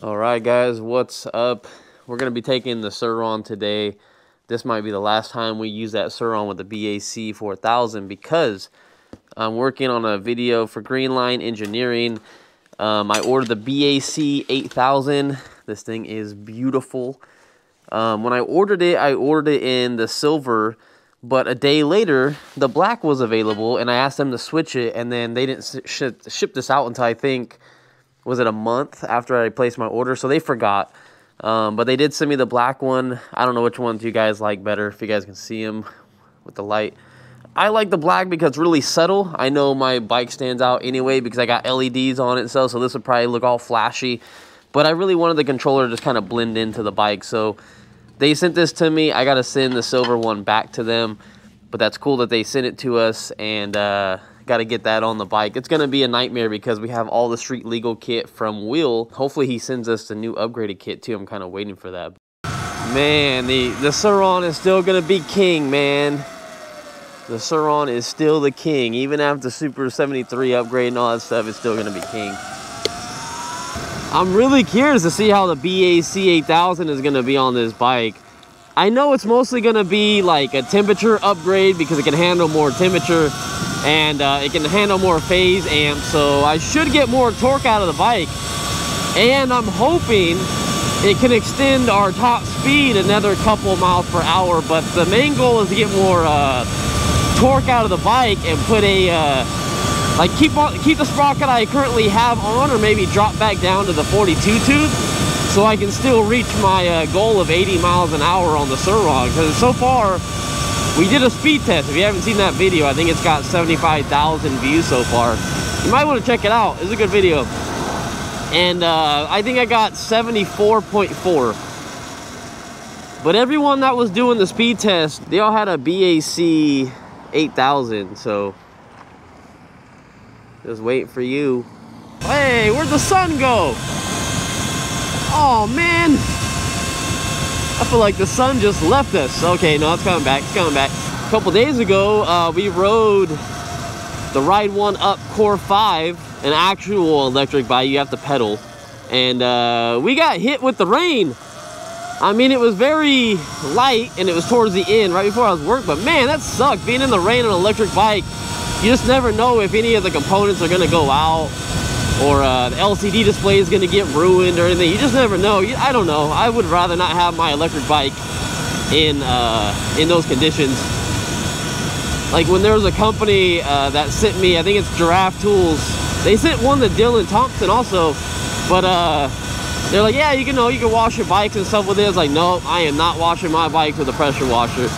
All right, guys, what's up? We're going to be taking the Sur-Ron today. This might be the last time we use that Sur-Ron with the BAC 4000 because I'm working on a video for Green Line Engineering. Um, I ordered the BAC 8000. This thing is beautiful. Um, when I ordered it, I ordered it in the silver, but a day later, the black was available, and I asked them to switch it, and then they didn't ship, ship this out until I think was it a month after I placed my order, so they forgot. Um, but they did send me the black one. I don't know which ones you guys like better, if you guys can see them with the light. I like the black because it's really subtle. I know my bike stands out anyway because I got LEDs on it, so, so this would probably look all flashy. But I really wanted the controller to just kind of blend into the bike, so they sent this to me. I got to send the silver one back to them, but that's cool that they sent it to us, and uh, got to get that on the bike. It's going to be a nightmare because we have all the street legal kit from Will. Hopefully he sends us the new upgraded kit too. I'm kind of waiting for that. Man, the, the Sur-Ron is still going to be king, man. The Sur-Ron is still the king. Even after Super 73 upgrade and all that stuff, it's still going to be king. I'm really curious to see how the BAC 8000 is going to be on this bike. I know it's mostly going to be like a temperature upgrade because it can handle more temperature and uh, it can handle more phase amps so I should get more torque out of the bike. And I'm hoping it can extend our top speed another couple miles per hour but the main goal is to get more uh, torque out of the bike and put a uh, like keep on keep the sprocket I currently have on or maybe drop back down to the 42 tooth so I can still reach my uh, goal of 80 miles an hour on the Sur-Ron because so far we did a speed test. If you haven't seen that video, I think it's got 75,000 views so far. You might want to check it out. It's a good video. And uh, I think I got 74.4. But everyone that was doing the speed test, they all had a BAC 8000. So just wait for you. Hey, where'd the sun go? Oh, man. I feel like the sun just left us. Okay, no, it's coming back. It's coming back. A couple days ago, uh, we rode the Ride1Up Core 5, an actual electric bike. You have to pedal. And uh, we got hit with the rain. I mean, it was very light and it was towards the end, right before I was work. But man, that sucked. Being in the rain on an electric bike, you just never know if any of the components are going to go out or uh, the LCD display is going to get ruined or anything. You just never know. I don't know. I would rather not have my electric bike in uh, in those conditions. Like when there was a company uh, that sent me, I think it's Giraffe Tools. They sent one to Dylan Thompson also, but uh, they're like, yeah, you can know you can wash your bikes and stuff with it. It's like, no, I am not washing my bikes with a pressure washer.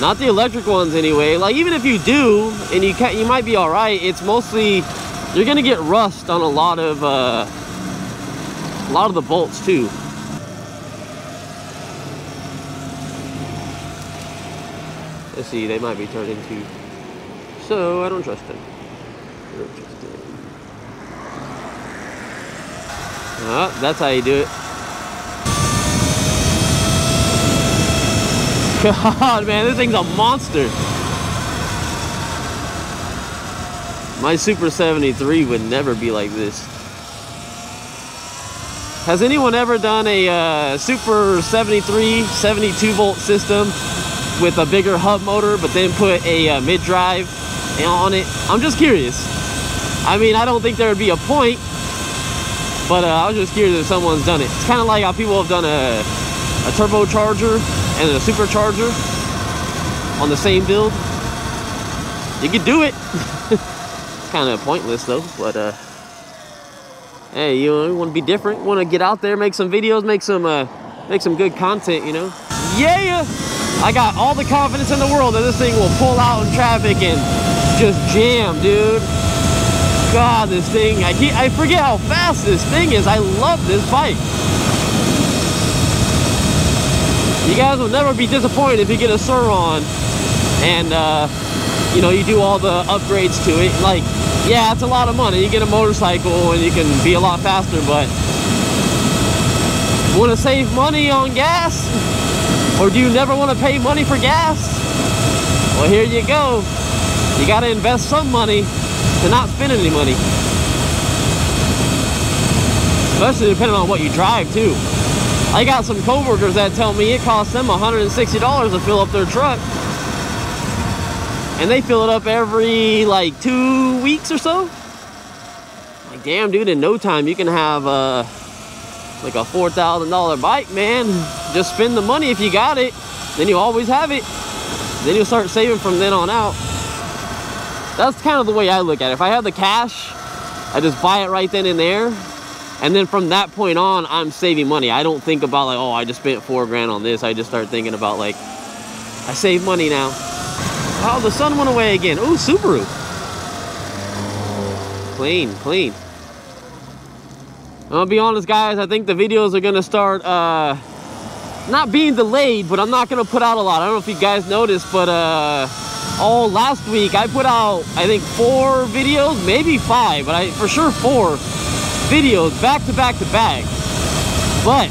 Not the electric ones anyway. Like even if you do, and you can, you might be all right. It's mostly you're gonna get rust on a lot of uh, a lot of the bolts too. Let's see, they might be turning too. So I don't trust them. I don't trust them. Oh, that's how you do it. God, man, this thing's a monster. My Super 73 would never be like this. Has anyone ever done a uh, Super 73 72 volt system with a bigger hub motor but then put a uh, mid-drive on it? I'm just curious. I mean, I don't think there would be a point, but uh, I was just curious if someone's done it. It's kind of like how people have done a, a turbocharger and a supercharger on the same build. You could do it. kind of pointless though, but uh, hey, you, know, want to be different, want to get out there, make some videos, make some uh, make some good content, you know? Yeah! I got all the confidence in the world that this thing will pull out in traffic and just jam, dude. God, this thing, I, I forget how fast this thing is. I love this bike. You guys will never be disappointed if you get a Sur-Ron and, uh, you know, you do all the upgrades to it. Like, yeah, it's a lot of money. You get a motorcycle and you can be a lot faster, but want to save money on gas? Or do you never want to pay money for gas? Well, here you go. You got to invest some money to not spend any money. especially depending on what you drive too. I got some coworkers that tell me it costs them $160 to fill up their truck. And they fill it up every like two weeks or so. Like, damn, dude, in no time you can have uh, like a $4,000 bike, man. Just spend the money if you got it. Then you always have it. Then you'll start saving from then on out. That's kind of the way I look at it. If I have the cash, I just buy it right then and there. And then from that point on, I'm saving money. I don't think about like, oh, I just spent four grand on this. I just start thinking about like, I save money now. Oh, the sun went away again. Oh, Subaru. Clean, clean. I'll be honest, guys. I think the videos are gonna start uh, not being delayed, but I'm not gonna put out a lot. I don't know if you guys noticed, but uh, all last week I put out I think four videos, maybe five, but I for sure four videos back to back to back. But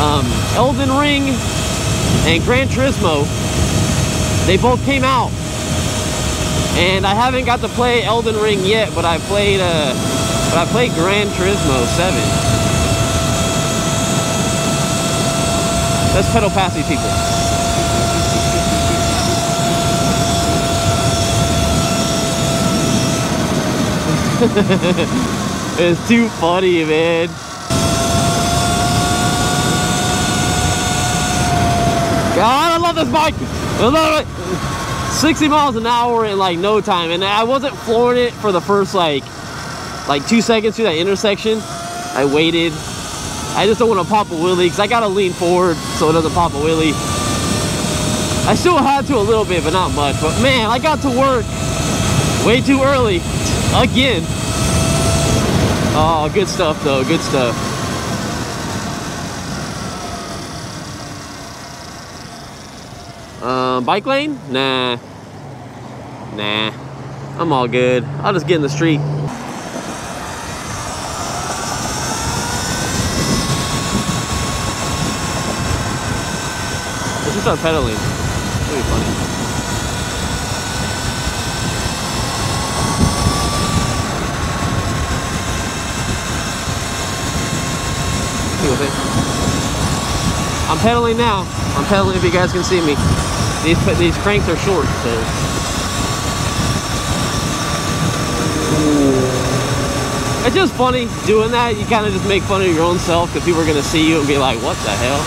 um, Elden Ring and Gran Turismo, they both came out. And I haven't got to play Elden Ring yet, but I played uh, but I played Gran Turismo 7. Let's pedal past these people. it's too funny, man. God, I love this bike. Love it. 60 miles an hour in like no time. And I wasn't flooring it for the first like, like two seconds through that intersection. I waited. I just don't want to pop a wheelie because I got to lean forward so it doesn't pop a wheelie. I still had to a little bit, but not much. But man, I got to work way too early again. Oh, good stuff though, good stuff. Um, bike lane? Nah. Nah. I'm all good. I'll just get in the street. Let's just start pedaling. It'll be funny. I'm pedaling now. I'm pedaling if you guys can see me. These these cranks are short, so. It's just funny doing that. You kind of just make fun of your own self because people are going to see you and be like, what the hell?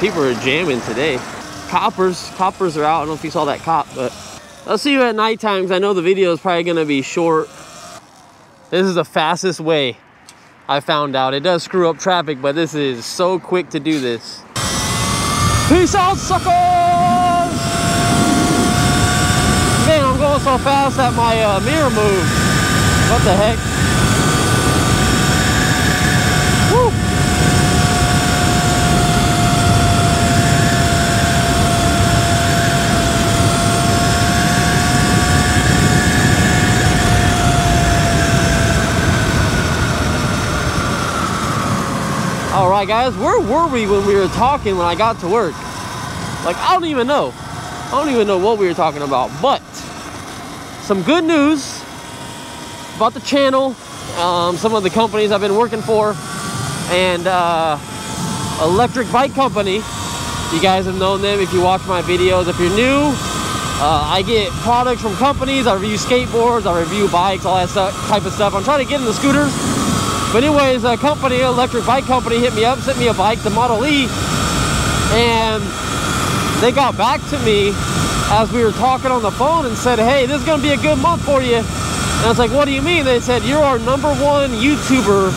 People are jamming today coppers. Coppers are out. I don't know if you saw that cop, but I'll see you at nighttime because I know the video is probably going to be short. This is the fastest way I found out. It does screw up traffic, but this is so quick to do this. Peace out, suckers! Man, I'm going so fast that my uh, mirror moved. What the heck? Guys, where were we when we were talking when I got to work? Like, I don't even know. I don't even know what we were talking about, but some good news about the channel, um, some of the companies I've been working for, and uh, Electric Bike Company. You guys have known them if you watch my videos. If you're new, uh, I get products from companies. I review skateboards, I review bikes, all that stuff, type of stuff. I'm trying to get into scooters. But anyways, a company, electric bike company hit me up, sent me a bike, the Model E, and they got back to me as we were talking on the phone and said, hey, this is gonna be a good month for you. And I was like, what do you mean? They said, you're our number one YouTuber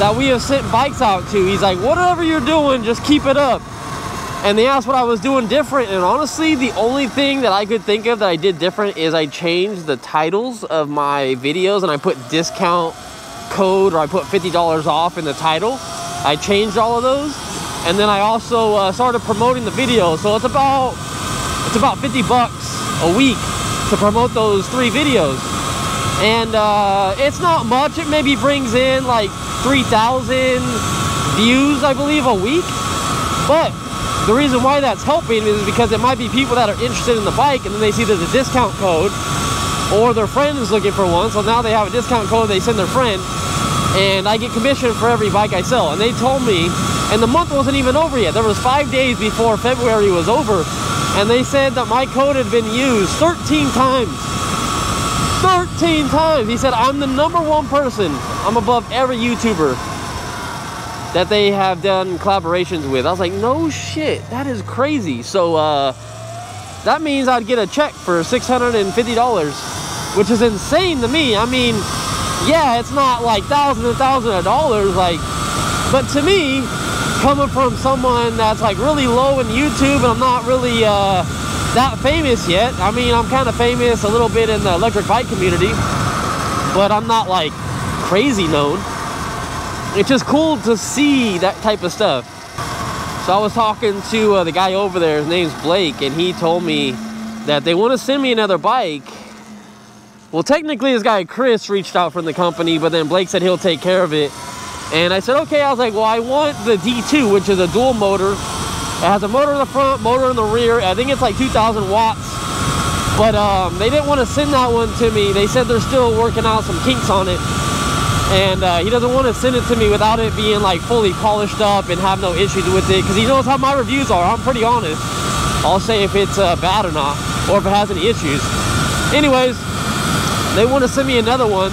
that we have sent bikes out to. He's like, whatever you're doing, just keep it up. And they asked what I was doing different. And honestly, the only thing that I could think of that I did different is I changed the titles of my videos and I put discount code or I put $50 off in the title. I changed all of those. And then I also uh, started promoting the video. So it's about, it's about 50 bucks a week to promote those three videos. And uh, it's not much. It maybe brings in like 3,000 views, I believe, a week. But the reason why that's helping is because it might be people that are interested in the bike and then they see there's a discount code or their friend is looking for one. So now they have a discount code, they send their friend and I get commission for every bike I sell. And they told me, and the month wasn't even over yet. There was five days before February was over. And they said that my code had been used 13 times. 13 times. He said, I'm the number one person. I'm above every YouTuber that they have done collaborations with. I was like, no shit, that is crazy. So uh, that means I'd get a check for $650, which is insane to me. I mean, yeah, it's not like thousands and thousands of dollars, like, but to me, coming from someone that's like really low in YouTube and I'm not really uh, that famous yet. I mean, I'm kind of famous a little bit in the electric bike community, but I'm not like crazy known it's just cool to see that type of stuff. So I was talking to uh, the guy over there, his name's Blake, and he told me that they want to send me another bike. Well, technically, this guy Chris reached out from the company, but then Blake said he'll take care of it. And I said, okay. I was like, well, I want the D2, which is a dual motor. It has a motor in the front, motor in the rear. I think it's like 2,000 watts. But um, they didn't want to send that one to me. They said they're still working out some kinks on it and uh, he doesn't want to send it to me without it being like fully polished up and have no issues with it because he knows how my reviews are I'm pretty honest I'll say if it's uh, bad or not or if it has any issues anyways they want to send me another one.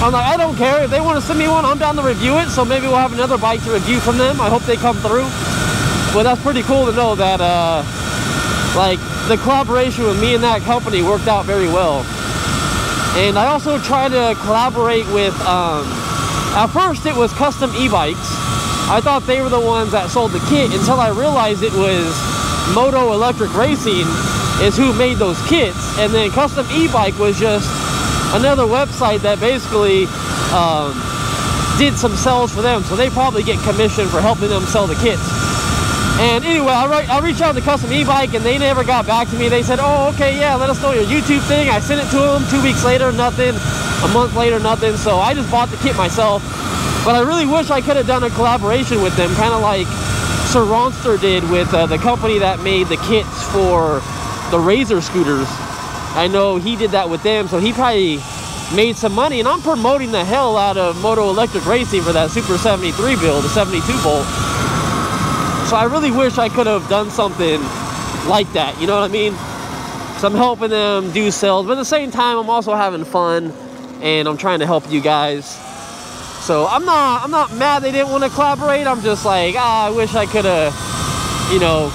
I'm like I don't care. If they want to send me one I'm down to review it so maybe we'll have another bike to review from them. I hope they come through. But that's pretty cool to know that uh, like the collaboration with me and that company worked out very well. And I also try to collaborate with, um, at first it was custom e-bikes. I thought they were the ones that sold the kit until I realized it was Moto Electric Racing is who made those kits. And then custom e-bike was just another website that basically um, did some sales for them. So they probably get commission for helping them sell the kits. And anyway, I, re I reached out to Custom E-Bike and they never got back to me. They said, oh, okay, yeah, let us know your YouTube thing. I sent it to them two weeks later, nothing. A month later, nothing. So I just bought the kit myself. But I really wish I could have done a collaboration with them, kind of like SurRonster did with uh, the company that made the kits for the Razor scooters. I know he did that with them, so he probably made some money. And I'm promoting the hell out of Moto Electric Racing for that Super 73 build, the 72 volt. So I really wish I could have done something like that, you know what I mean? So I'm helping them do sales, but at the same time, I'm also having fun and I'm trying to help you guys. So I'm not, I'm not mad they didn't want to collaborate. I'm just like, ah, I wish I could have, you know,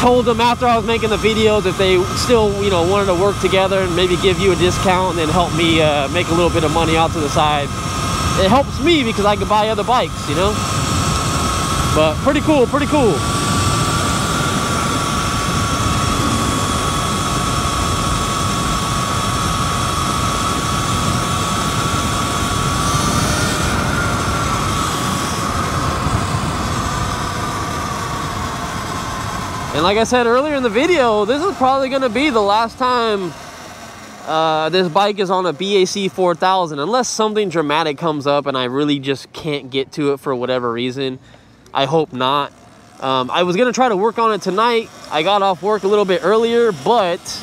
told them after I was making the videos if they still, you know, wanted to work together and maybe give you a discount and then help me uh, make a little bit of money out to the side. It helps me because I can buy other bikes, you know? But pretty cool, pretty cool. And like I said earlier in the video, this is probably going to be the last time uh, this bike is on a BAC 4000 unless something dramatic comes up and I really just can't get to it for whatever reason. I hope not. Um, I was gonna try to work on it tonight. I got off work a little bit earlier, but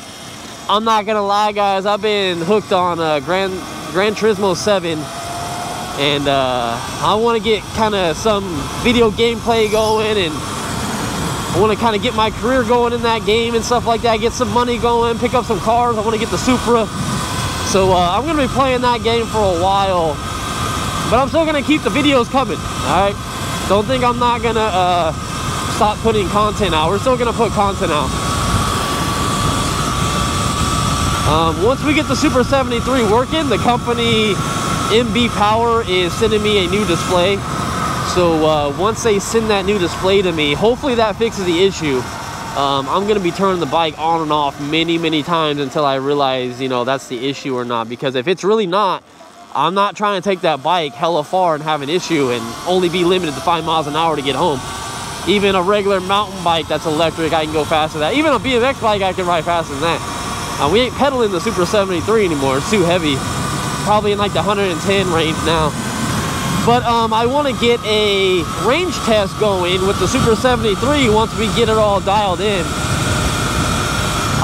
I'm not gonna lie, guys. I've been hooked on uh, Gran Gran Turismo 7, and uh, I want to get kind of some video gameplay going, and I want to kind of get my career going in that game and stuff like that. Get some money going, pick up some cars. I want to get the Supra. So uh, I'm gonna be playing that game for a while, but I'm still gonna keep the videos coming. All right. Don't think I'm not gonna uh, stop putting content out. We're still gonna put content out. Um, once we get the Super 73 working, the company MB Power is sending me a new display. So uh, once they send that new display to me, hopefully that fixes the issue. Um, I'm gonna be turning the bike on and off many, many times until I realize, you know, that's the issue or not. Because if it's really not, I'm not trying to take that bike hella far and have an issue and only be limited to five miles an hour to get home. Even a regular mountain bike that's electric, I can go faster than that. Even a BMX bike, I can ride faster than that. Uh, we ain't pedaling the Super 73 anymore. It's too heavy. Probably in like the 110 range now. But um, I want to get a range test going with the Super 73 once we get it all dialed in.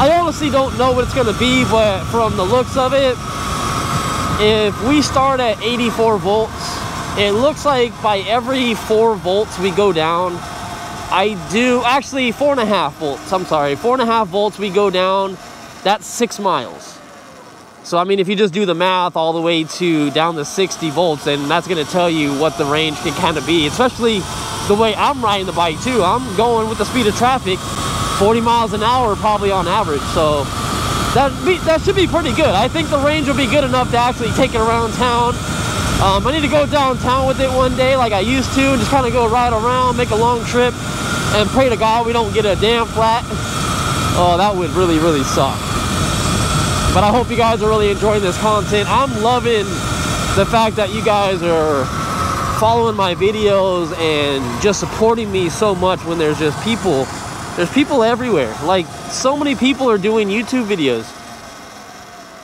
I honestly don't know what it's going to be, but from the looks of it, if we start at 84 volts, it looks like by every four volts we go down, I do, actually four and a half volts, I'm sorry, four and a half volts we go down, that's six miles. So, I mean, if you just do the math all the way to down to 60 volts, then that's going to tell you what the range can kind of be, especially the way I'm riding the bike too. I'm going with the speed of traffic, 40 miles an hour probably on average. So that, that should be pretty good. I think the range will be good enough to actually take it around town. Um, I need to go downtown with it one day like I used to and just kind of go ride around, make a long trip, and pray to God we don't get a damn flat. Oh, that would really, really suck. But I hope you guys are really enjoying this content. I'm loving the fact that you guys are following my videos and just supporting me so much when there's just people there's people everywhere. Like so many people are doing youtube videos.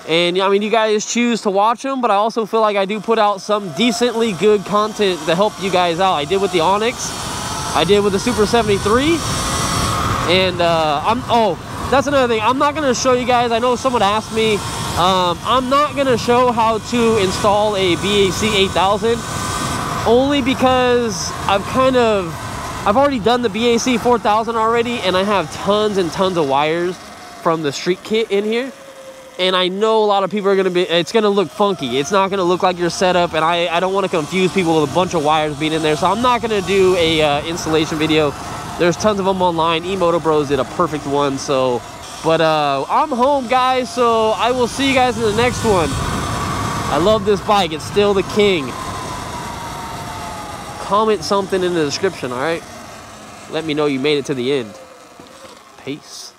And i mean you guys choose to watch them but i also feel like i do put out some decently good content to help you guys out. I did with the onyx. I did with the super 73 and uh i'm oh that's another thing. I'm not going to show you guys. I know someone asked me. Um, I'm not going to show how to install a BAC 8000 only because I've kind of, I've already done the BAC 4000 already and I have tons and tons of wires from the street kit in here. And I know a lot of people are going to be, it's going to look funky. It's not going to look like your setup. And I, I don't want to confuse people with a bunch of wires being in there. So I'm not going to do a uh, installation video there's tons of them online. Emoto Bros did a perfect one. So, but uh, I'm home, guys. So I will see you guys in the next one. I love this bike. It's still the king. Comment something in the description, all right? Let me know you made it to the end. Peace.